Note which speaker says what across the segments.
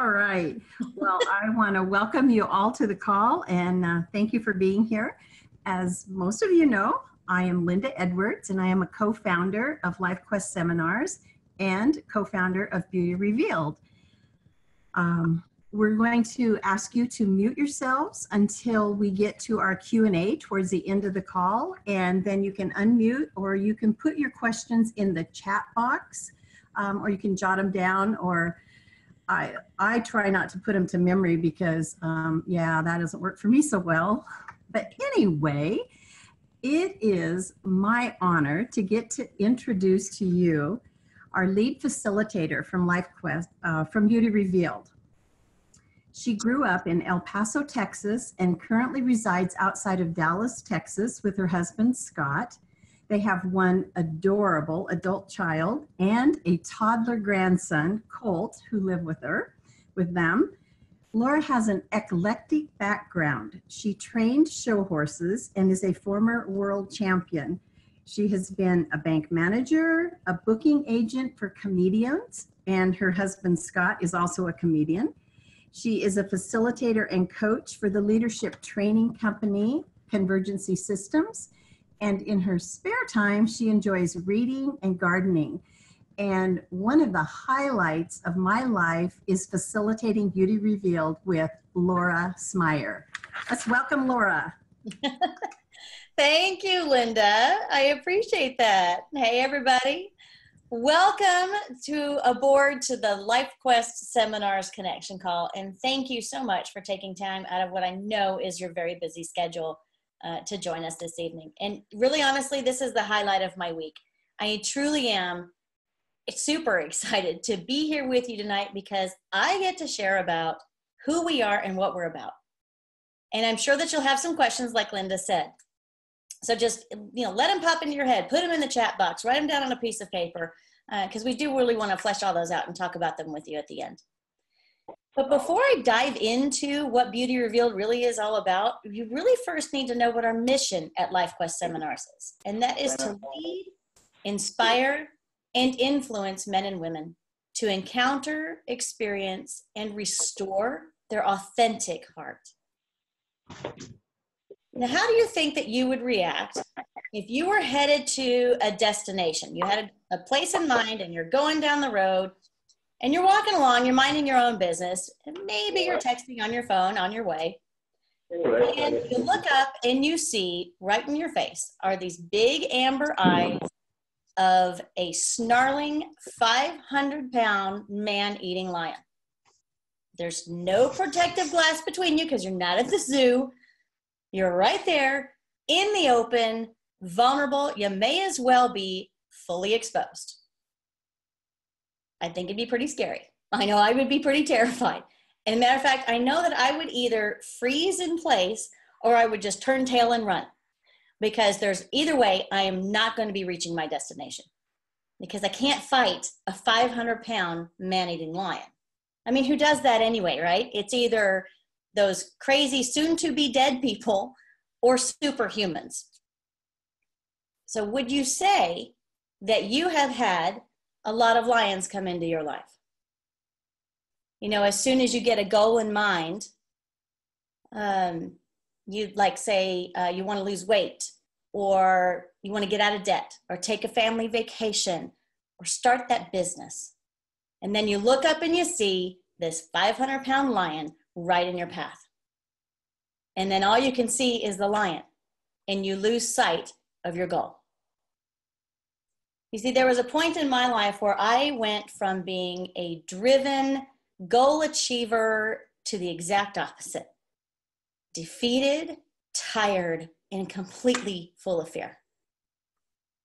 Speaker 1: All right. Well, I want to welcome you all to the call and uh, thank you for being here. As most of you know, I am Linda Edwards and I am a co-founder of LifeQuest Seminars and co-founder of Beauty Revealed. Um, we're going to ask you to mute yourselves until we get to our Q&A towards the end of the call and then you can unmute or you can put your questions in the chat box um, or you can jot them down or I, I try not to put them to memory because, um, yeah, that doesn't work for me so well. But anyway, it is my honor to get to introduce to you our lead facilitator from LifeQuest, uh, from Beauty Revealed. She grew up in El Paso, Texas, and currently resides outside of Dallas, Texas, with her husband, Scott. They have one adorable adult child and a toddler grandson, Colt, who live with her, with them. Laura has an eclectic background. She trained show horses and is a former world champion. She has been a bank manager, a booking agent for comedians, and her husband Scott is also a comedian. She is a facilitator and coach for the leadership training company Convergency Systems and in her spare time, she enjoys reading and gardening. And one of the highlights of my life is facilitating Beauty Revealed with Laura Smyer. Let's welcome Laura.
Speaker 2: Thank you, Linda. I appreciate that. Hey, everybody. Welcome to aboard to the LifeQuest Seminars Connection Call. And thank you so much for taking time out of what I know is your very busy schedule uh, to join us this evening. And really, honestly, this is the highlight of my week. I truly am super excited to be here with you tonight because I get to share about who we are and what we're about. And I'm sure that you'll have some questions, like Linda said. So just you know, let them pop into your head. Put them in the chat box. Write them down on a piece of paper because uh, we do really want to flesh all those out and talk about them with you at the end. But before I dive into what Beauty Revealed really is all about, you really first need to know what our mission at LifeQuest Seminars is. And that is to lead, inspire, and influence men and women to encounter, experience, and restore their authentic heart. Now, how do you think that you would react if you were headed to a destination? You had a, place in mind and you're going down the road and you're walking along, you're minding your own business, and maybe you're texting on your phone on your way. And you look up and you see right in your face are these big amber eyes of a snarling 500 pound man eating lion. There's no protective glass between you because you're not at the zoo. You're right there in the open, vulnerable. You may as well be fully exposed. I think it'd be pretty scary. I know I would be pretty terrified. And matter of fact, I know that I would either freeze in place or I would just turn tail and run because there's either way, I am not going to be reaching my destination because I can't fight a 500 pound man eating lion. I mean, who does that anyway, right? It's either those crazy soon to be dead people or superhumans. So, would you say that you have had a lot of lions come into your life. You know, as soon as you get a goal in mind, um, you like say uh, you want to lose weight or you want to get out of debt or take a family vacation or start that business. And then you look up and you see this 500 pound lion right in your path. And then all you can see is the lion, and you lose sight of your goal. You see, there was a point in my life where I went from being a driven goal achiever to the exact opposite defeated, tired, and completely full of fear.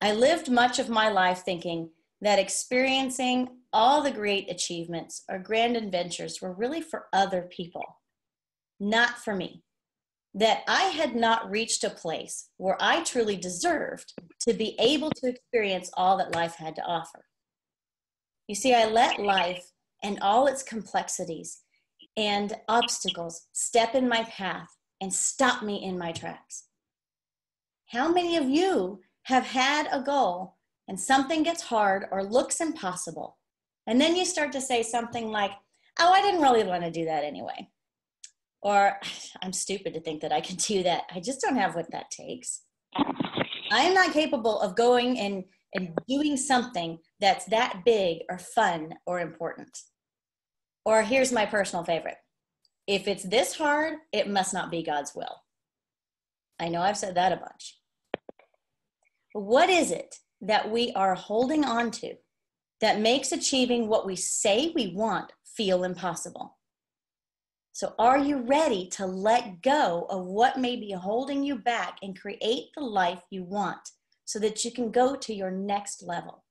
Speaker 2: I lived much of my life thinking that experiencing all the great achievements or grand adventures were really for other people, not for me that I had not reached a place where I truly deserved to be able to experience all that life had to offer. You see, I let life and all its complexities and obstacles step in my path and stop me in my tracks. How many of you have had a goal and something gets hard or looks impossible? And then you start to say something like, oh, I didn't really want to do that anyway. Or I'm stupid to think that I can do that. I just don't have what that takes. I am not capable of going and, and doing something that's that big or fun or important. Or here's my personal favorite if it's this hard, it must not be God's will. I know I've said that a bunch. What is it that we are holding on to that makes achieving what we say we want feel impossible? So, are you ready to let go of what may be holding you back and create the life you want so that you can go to your next level?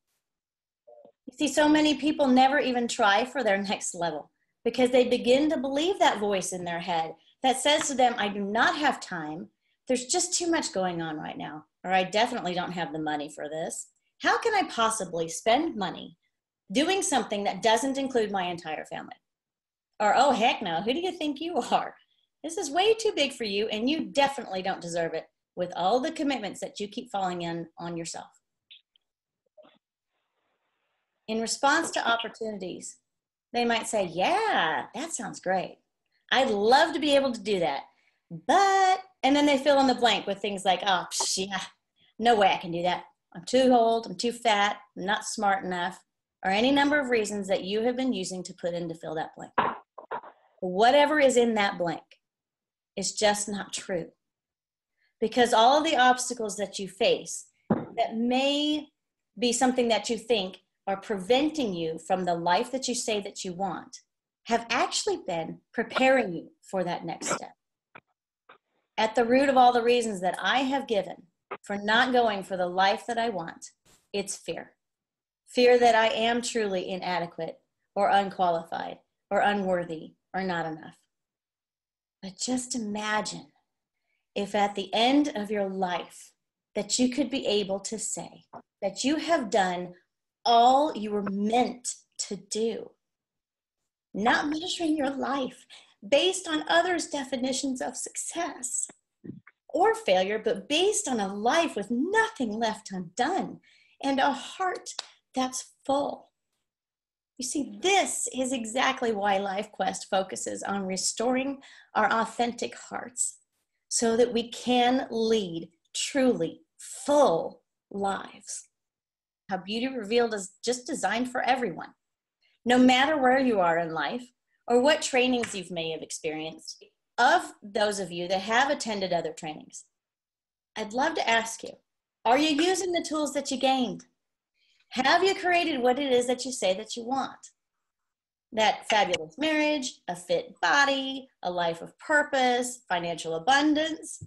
Speaker 2: You see, so many people never even try for their next level because they begin to believe that voice in their head that says to them, I do not have time. There's just too much going on right now, or I definitely don't have the money for this. How can I possibly spend money doing something that doesn't include my entire family? Or, oh, heck no, who do you think you are? This is way too big for you, and you definitely don't deserve it with all the commitments that you keep falling in on yourself. In response to opportunities, they might say, Yeah, that sounds great. I'd love to be able to do that. But, and then they fill in the blank with things like, Oh, psh, yeah, no way I can do that. I'm too old, I'm too fat, I'm not smart enough, or any number of reasons that you have been using to put in to fill that blank. Whatever is in that blank is just not true. Because all of the obstacles that you face that may be something that you think are preventing you from the life that you say that you want have actually been preparing you for that next step. At the root of all the reasons that I have given for not going for the life that I want, it's fear. Fear that I am truly inadequate or unqualified or unworthy or not enough. But just imagine if at the end of your life that you could be able to say that you have done all you were meant to do. Not measuring your life based on others' definitions of success or failure, but based on a life with nothing left undone and a heart that's full. You see, this is exactly why LifeQuest focuses on restoring our authentic hearts so that we can lead truly full lives how Beauty Revealed is just designed for everyone. No matter where you are in life or what trainings you may have experienced, of those of you that have attended other trainings, I'd love to ask you are you using the tools that you gained? Have you created what it is that you say that you want? That fabulous marriage, a fit body, a life of purpose, financial abundance?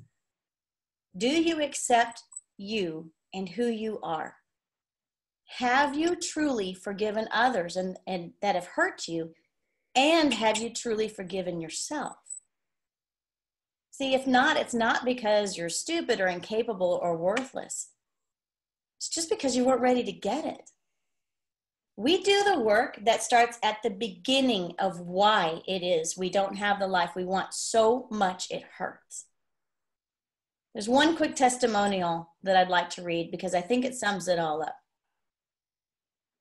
Speaker 2: Do you accept you and who you are? have you truly forgiven others and, and that have hurt you and have you truly forgiven yourself see if not it's not because you're stupid or incapable or worthless it's just because you weren't ready to get it we do the work that starts at the beginning of why it is we don't have the life we want so much it hurts there's one quick testimonial that I'd like to read because I think it sums it all up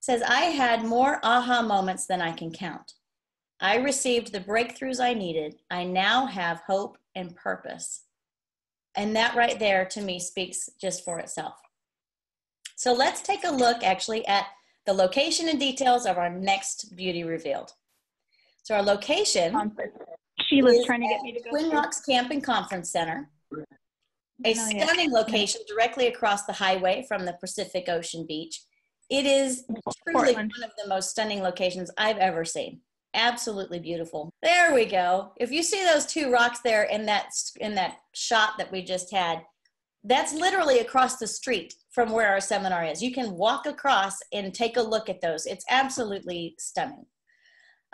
Speaker 2: says, I had more aha moments than I can count. I received the breakthroughs I needed. I now have hope and purpose. And that right there to me speaks just for itself. So let's take a look actually at the location and details of our next Beauty Revealed. So our location
Speaker 3: Sheila's trying to get me to go.
Speaker 2: Twin Rocks Camp and Conference Center. A oh, stunning location directly across the highway from the Pacific Ocean Beach it is truly Portland. one of the most stunning locations I've ever seen. Absolutely beautiful. There we go. If you see those two rocks there in that in that shot that we just had, that's literally across the street from where our seminar is. You can walk across and take a look at those. It's absolutely stunning.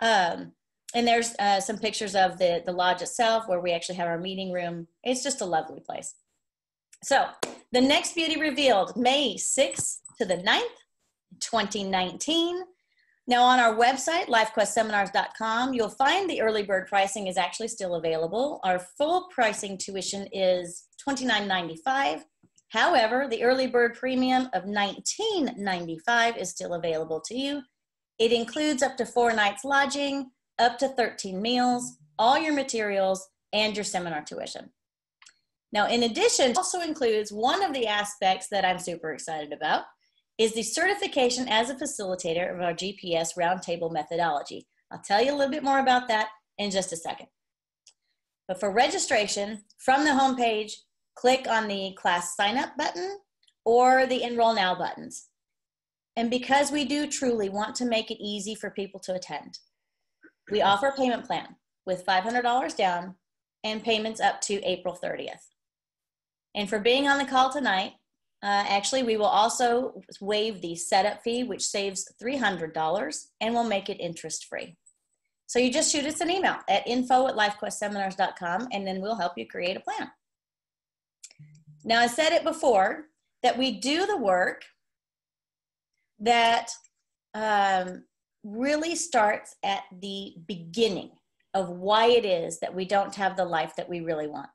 Speaker 2: Um, and there's uh, some pictures of the, the lodge itself where we actually have our meeting room. It's just a lovely place. So the next beauty revealed May 6th to the 9th 2019. Now, on our website, lifequestseminars.com, you'll find the early bird pricing is actually still available. Our full pricing tuition is $29.95. However, the early bird premium of $19.95 is still available to you. It includes up to four nights lodging, up to 13 meals, all your materials, and your seminar tuition. Now, in addition, also includes one of the aspects that I'm super excited about is the certification as a facilitator of our GPS roundtable methodology. I'll tell you a little bit more about that in just a second. But for registration, from the homepage, click on the class sign up button or the enroll now buttons. And because we do truly want to make it easy for people to attend, we offer a payment plan with $500 down and payments up to April 30th. And for being on the call tonight, uh, actually, we will also waive the setup fee, which saves $300 and will make it interest free. So you just shoot us an email at info at lifequestseminars.com and then we'll help you create a plan. Now, I said it before that we do the work that um, really starts at the beginning of why it is that we don't have the life that we really want.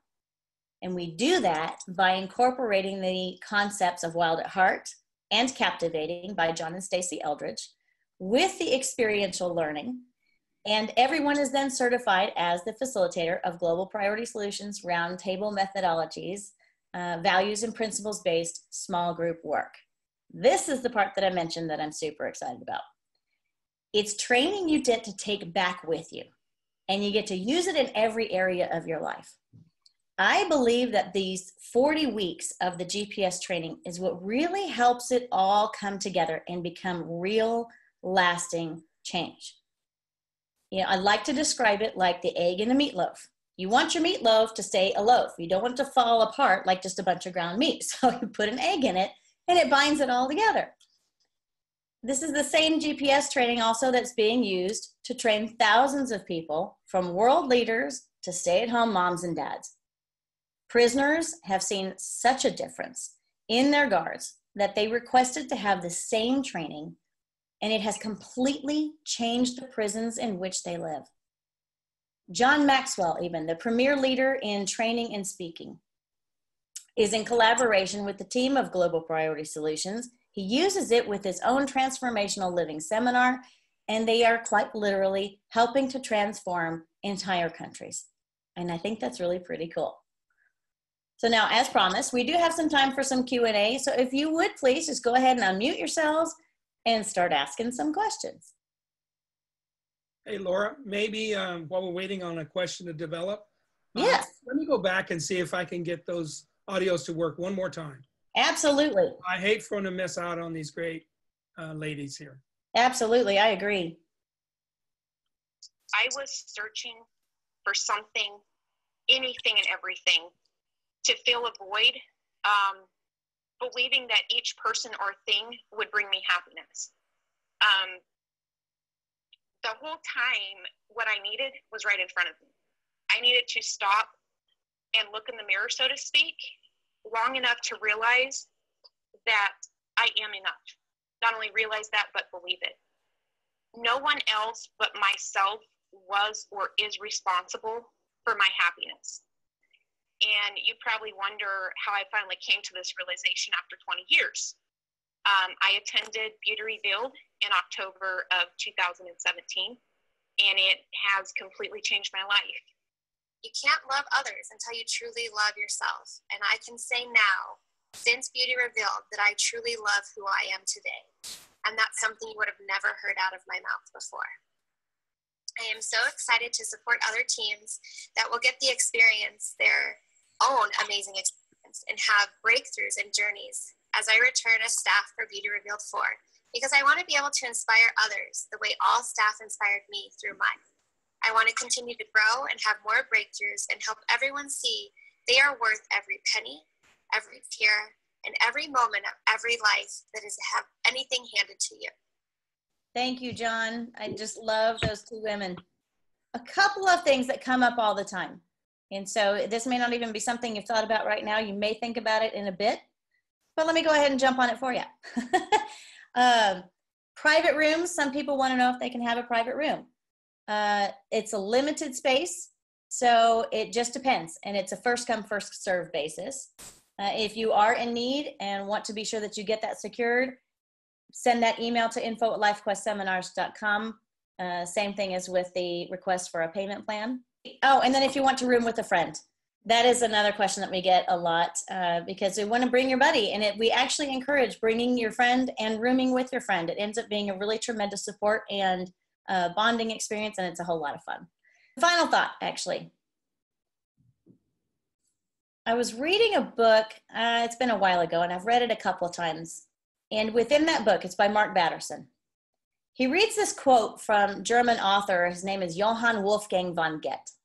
Speaker 2: And we do that by incorporating the concepts of Wild at Heart and Captivating by John and Stasi Eldredge with the experiential learning. And everyone is then certified as the facilitator of Global Priority Solutions Roundtable Methodologies, uh, Values and Principles Based Small Group Work. This is the part that I mentioned that I'm super excited about. It's training you get to take back with you, and you get to use it in every area of your life. I believe that these 40 weeks of the GPS training is what really helps it all come together and become real, lasting change. You know, I like to describe it like the egg and the meatloaf. You want your meatloaf to stay a loaf. You don't want it to fall apart like just a bunch of ground meat. So you put an egg in it and it binds it all together. This is the same GPS training also that's being used to train thousands of people from world leaders to stay at home moms and dads. Prisoners have seen such a difference in their guards that they requested to have the same training, and it has completely changed the prisons in which they live. John Maxwell, even the premier leader in training and speaking, is in collaboration with the team of Global Priority Solutions. He uses it with his own transformational living seminar, and they are quite literally helping to transform entire countries. And I think that's really pretty cool. So now, as promised, we do have some time for some Q&A. So if you would please just go ahead and unmute yourselves and start asking some questions.
Speaker 4: Hey, Laura, maybe um, while we're waiting on a question to develop, uh,
Speaker 2: Yes,
Speaker 4: let me go back and see if I can get those audios to work one more time.
Speaker 2: absolutely.
Speaker 4: I hate for them to miss out on these great uh, ladies here.
Speaker 2: Absolutely. I agree.
Speaker 5: I was searching for something, anything and everything to fill a void, um, believing that each person or thing would bring me happiness. Um, the whole time, what I needed was right in front of me. I needed to stop and look in the mirror, so to speak, long enough to realize that I am enough. Not only realize that, but believe it. No one else but myself was or is responsible for my happiness. And you probably wonder how I finally came to this realization after 20 years. Um, I attended Beauty Revealed in October of 2017, and it has completely changed my life.
Speaker 6: You can't love others until you truly love yourself. And I can say now, since Beauty Revealed, that I truly love who I am today. And that's something you would have never heard out of my mouth before. I am so excited to support other teams that will get the experience their own amazing experience and have breakthroughs and journeys as I return as staff for Beauty Revealed 4 because I want to be able to inspire others the way all staff inspired me through mine. I want to continue to grow and have more breakthroughs and help everyone see they are worth every penny, every tear, and every moment of every life that is have anything handed to you.
Speaker 2: Thank you, John. I just love those two women. A couple of things that come up all the time. And so this may not even be something you've thought about right now. You may think about it in a bit, but let me go ahead and jump on it for you. um, private rooms, some people want to know if they can have a private room. Uh, it's a limited space, so it just depends. And it's a first come, first serve basis. Uh, if you are in need and want to be sure that you get that secured, send that email to info at lifequestseminars.com Uh, same thing as with the request for a payment plan. Oh, and then if you want to room with a friend, that is another question that we get a lot uh, because we want to bring your buddy, and it, we actually encourage bringing your friend and rooming with your friend. It ends up being a really tremendous support and uh, bonding experience, and it's a whole lot of fun. Final thought, actually. I was reading a book, uh, it's been a while ago, and I've read it a couple of times. And within that book, it's by Mark Batterson. He reads this quote from German author, his name is Johann Wolfgang von Goethe.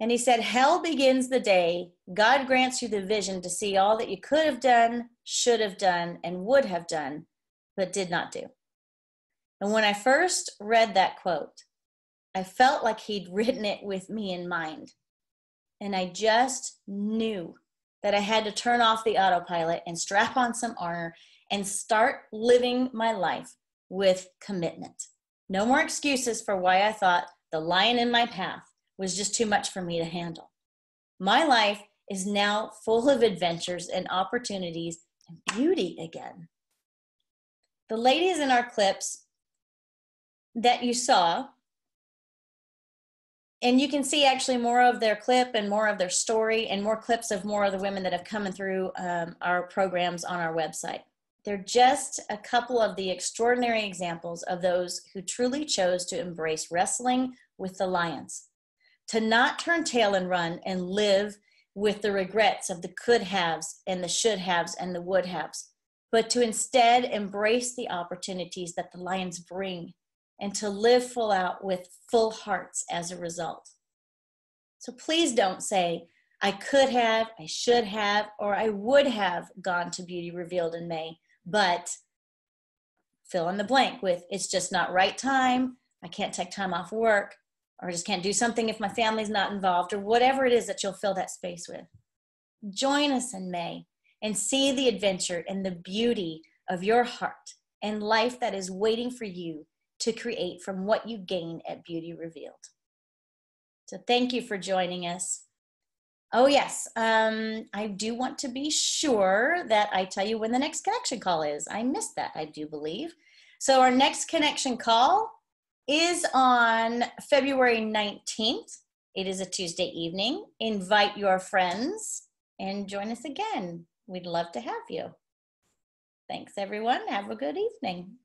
Speaker 2: And he said, Hell begins the day God grants you the vision to see all that you could have done, should have done, and would have done, but did not do. And when I first read that quote, I felt like he'd written it with me in mind. And I just knew that I had to turn off the autopilot and strap on some armor and start living my life with commitment. No more excuses for why I thought the lion in my path was just too much for me to handle. My life is now full of adventures and opportunities and beauty again. The ladies in our clips that you saw, and you can see actually more of their clip and more of their story and more clips of more of the women that have come through um, our programs on our website. They're just a couple of the extraordinary examples of those who truly chose to embrace wrestling with the lions, to not turn tail and run and live with the regrets of the could haves and the should haves and the would haves, but to instead embrace the opportunities that the lions bring and to live full out with full hearts as a result. So please don't say, I could have, I should have, or I would have gone to Beauty Revealed in May but fill in the blank with it's just not right time i can't take time off work or I just can't do something if my family's not involved or whatever it is that you'll fill that space with join us in may and see the adventure and the beauty of your heart and life that is waiting for you to create from what you gain at beauty revealed so thank you for joining us Oh, yes. Um, I do want to be sure that I tell you when the next connection call is. I missed that, I do believe. So, our next connection call is on February 19th. It is a Tuesday evening. Invite your friends and join us again. We'd love to have you. Thanks, everyone. Have a good evening.